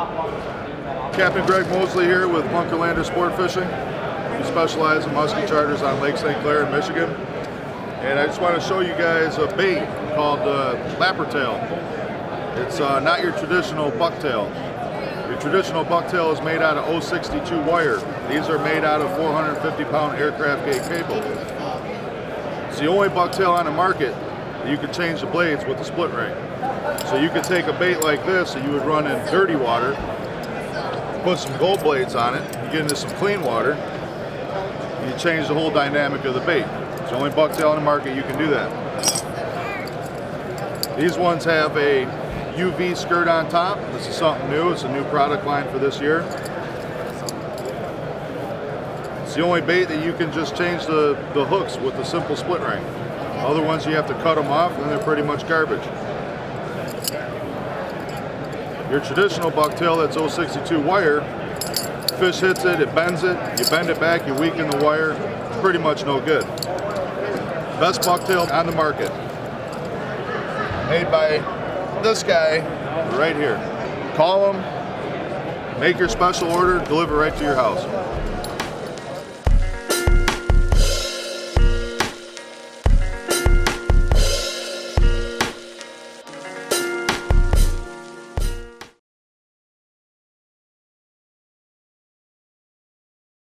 Captain Gregg Mosley here with Lunker Lander Sport Fishing. We specialize in musky charters on Lake St. Clair in Michigan. And I just want to show you guys a bait called uh, Lappertail. It's uh, not your traditional bucktail. Your traditional bucktail is made out of 062 wire. These are made out of 450 pound aircraft gate cable. It's the only bucktail on the market you can change the blades with the split ring. So you could take a bait like this that you would run in dirty water, put some gold blades on it, you get into some clean water, and you change the whole dynamic of the bait. It's the only bucktail on the market you can do that. These ones have a UV skirt on top. This is something new. It's a new product line for this year. It's the only bait that you can just change the, the hooks with the simple split ring. Other ones you have to cut them off and they're pretty much garbage. Your traditional bucktail that's 062 wire, fish hits it, it bends it, you bend it back, you weaken the wire, pretty much no good. Best bucktail on the market. Made by this guy right here. Call him, make your special order, deliver right to your house.